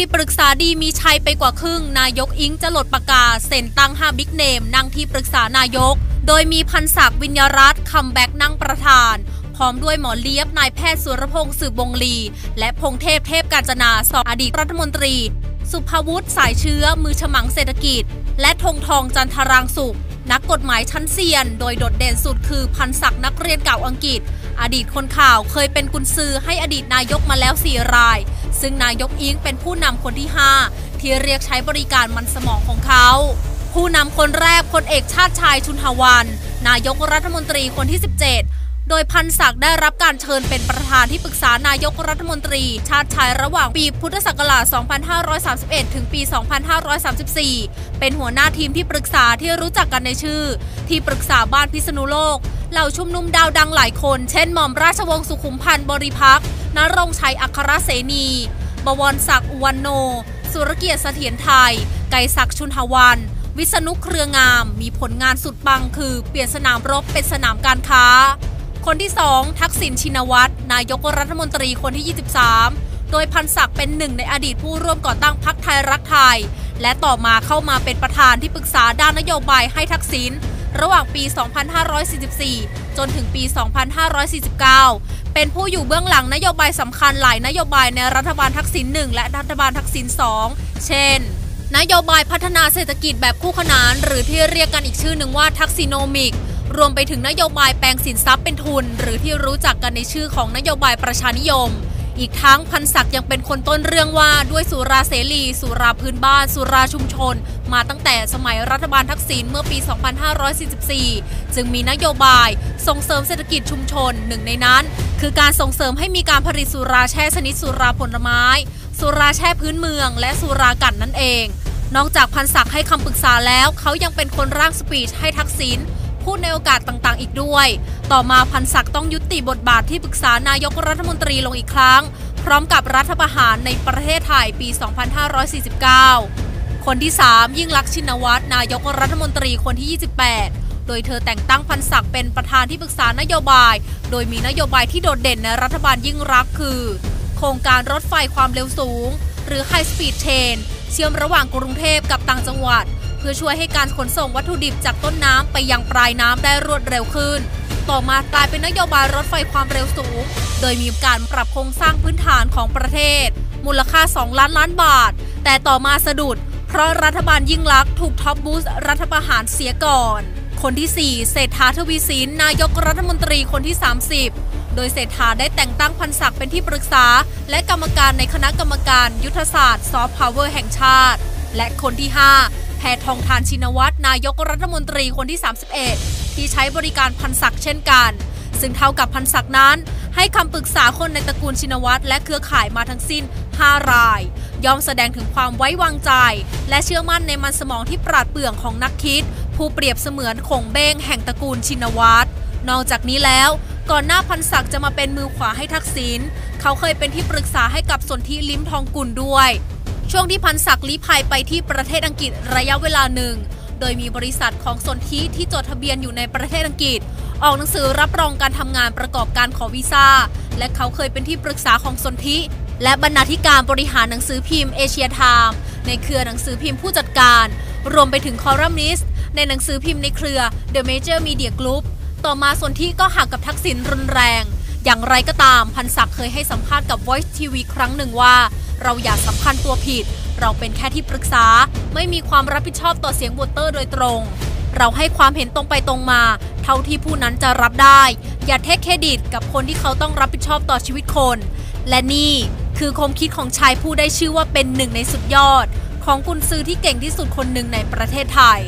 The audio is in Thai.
ที่ปรึกษาดีมีชัยไปกว่าครึ่ง นายกอิ๊งจรดปากกาเซ็นตั้ง5 big name นั่งที่ปรึกษานายก โดยมีพันศักดิ์วิญญรัตน์ comeback นั่งประธาน พร้อมด้วยหมอเลี้ยบนายแพทย์สุรพงศ์สืบวงศ์ลี และพงเทพเทพกาญจนาสองอดีตรัฐมนตรี ศุภวุฒิสายเชื้อ มือฉมังเศรษฐกิจ และธงทองจันทรางศุ นักกฎหมายชั้นเซียน โดยโดดเด่นสุดคือพันศักดิ์นักเรียนเก่าอังกฤษ อดีตคนข่าวเคยเป็นกุนซือให้อดีตนายกมาแล้ว4ราย ซึ่งนายกอิงเป็นผู้นำคนที่ 5 ที่เรียกใช้บริการมันสมองของเขา ผู้นำคนแรกพลเอกชาติชายชุนหวัน นายกรัฐมนตรีคนที่ 17 โดยพันศักดิ์ได้รับการเชิญเป็นประธานที่ปรึกษานายกรัฐมนตรี ชาติชายระหว่างปีพุทธศักราช 2531 ถึงปี 2534 เป็นหัวหน้าทีมที่ปรึกษาที่รู้จักกันในชื่อ ที่ปรึกษาบ้านพิษณุโลกเหล่าชุมนุมดาวดังหลายคน เช่นหม่อมราชวงศ์สุขุมพันธ์บริพักษ์ นรงชัยอัครเสนี บวรศักดิ์อุวันโน สุรเกียรติเสถียรไทย ไกศักดิ์ชุนหวัน วิษณุเครืองาม มีผลงานสุดปังคือเปลี่ยนสนามรบเป็นสนามการค้า คนที่ 2 ทักษิณชินวัตร นายกรัฐมนตรีคนที่ 23 โดยพันศักดิ์เป็นหนึ่งในอดีตผู้ร่วมก่อตั้งพรรคไทยรักไทย และต่อมาเข้ามาเป็นประธานที่ปรึกษาด้านนโยบายให้ทักษิณระหว่างปี 2544 จนถึงปี 2549 เป็นผู้อยู่เบื้องหลังนโยบายสำคัญหลายนโยบายในรัฐบาลทักษิณ1และรัฐบาลทักษิณ2เช่น นโยบายพัฒนาเศรษฐกิจแบบคู่ขนาน หรือที่เรียกกันอีกชื่อหนึ่งว่าทักษิโนมิก รวมไปถึงนโยบายแปลงสินทรัพย์เป็นทุน หรือที่รู้จักกันในชื่อของนโยบายประชานิยม อีกทั้งพันศักดิ์ยังเป็นคนต้นเรื่องว่าด้วยสุราเสรี สุราพื้นบ้าน สุราชุมชน มาตั้งแต่สมัยรัฐบาลทักษิณเมื่อปี 2544 จึงมีนโยบายส่งเสริมเศรษฐกิจชุมชนหนึ่งในนั้น คือการส่งเสริมให้มีการผลิตสุราแช่ชนิดสุราผลไม้ สุราแช่พื้นเมือง และสุรากันนั่นเอง นอกจากพันศักดิ์ให้คำปรึกษาแล้ว เขายังเป็นคนร่างสปีชให้ทักษิณพูดในโอกาสต่างๆ อีกด้วย ต่อมาพันศักดิ์ต้องยุติบทบาทที่ปรึกษานายกรัฐมนตรีลงอีกครั้ง พร้อมกับรัฐประหารในประเทศไทยปี 2549 คนที่ 3 ยิ่งลักษณ์ชินวัตรนายกรัฐมนตรีคนที่ 28 โดยเธอแต่งตั้งพันศักดิ์เป็นประธานที่ปรึกษานโยบาย โดยมีนโยบายที่โดดเด่นในรัฐบาลยิ่งรักคือ โครงการรถไฟความเร็วสูง หรือ High Speed Train เชื่อมระหว่างกรุงเทพกับต่างจังหวัด เพื่อช่วยให้การขนส่งวัตถุดิบจากต้นน้ำไปยังปลายน้ำได้รวดเร็วขึ้น ต่อมากลายเป็นนโยบายรถไฟความเร็วสูง โดยมีการปรับโครงสร้างพื้นฐานของประเทศ มูลค่า 2 ล้านล้านบาท แต่ต่อมาสะดุด เพราะรัฐบาลยิ่งลักษณ์ถูก top boot รัฐประหารเสียก่อน คนที่ 4 เศรษฐาทวีสินนายกรัฐมนตรีคนที่ 30 โดยเศรษฐาได้แต่งตั้งพันศักดิ์เป็นที่ปรึกษา และกรรมการในคณะกรรมการยุทธศาสตร์ซอฟต์พาวเวอร์แห่งชาติ และคนที่ 5 แพทองทานชินวัตรนายกรัฐมนตรีคนที่ 31 ที่ใช้บริการพันศักดิ์เช่นกัน ซึ่งเท่ากับพันศักดิ์นั้น ให้คำปรึกษาคนในตระกูลชินวัตรและเครือข่ายมาทั้งสิ้น 5 ราย ยอมแสดงถึงความไว้วางใจ และเชื่อมั่นในมันสมองที่ปราดเปรื่องของนักคิด ผู้เปรียบเสมือนคงเบ้งแห่งตระกูลชินวัตรนอกจากนี้แล้วก่อนหน้าพันศักดิ์จะมาเป็นมือขวาให้ทักษิณเขาเคยเป็นที่ปรึกษาให้กับสนธิลิ้มทองกุลด้วย ช่วงที่พันศักดิ์ลี้ภัยไปที่ประเทศอังกฤษระยะเวลาหนึ่ง โดยมีบริษัทของสนธิที่จดทะเบียนอยู่ในประเทศอังกฤษ ออกหนังสือรับรองการทำงานประกอบการขอวีซ่า และเขาเคยเป็นที่ปรึกษาของสนธิและบรรณาธิการบริหารหนังสือพิมพ์ Asia Times ในเครือหนังสือพิมพ์ผู้จัดการ รวมไปถึงคอลัมนิสต์ ในหนังสือพิมพ์ในเครือ The Manager Media Group ต่อมาสนธิก็หักกับทักษิณรุนแรง อย่างไรก็ตามพันศักดิ์เคยให้สัมภาษณ์กับ Voice TV ครั้งหนึ่งว่า เราอย่าสำคัญตัวผิด เราเป็นแค่ที่ปรึกษา ไม่มีความรับผิดชอบต่อเสียง voter โดยตรง เราให้ความเห็นตรงไปตรงมา เท่าที่ผู้นั้นจะรับได้ อย่าเทคเครดิตกับคนที่เขาต้องรับผิดชอบต่อชีวิตคน และนี่คือความคิดของชายผู้ได้ชื่อว่าเป็นหนึ่งในสุดยอด ของกุนซือที่เก่งที่สุดคนหนึ่งในประเทศไทย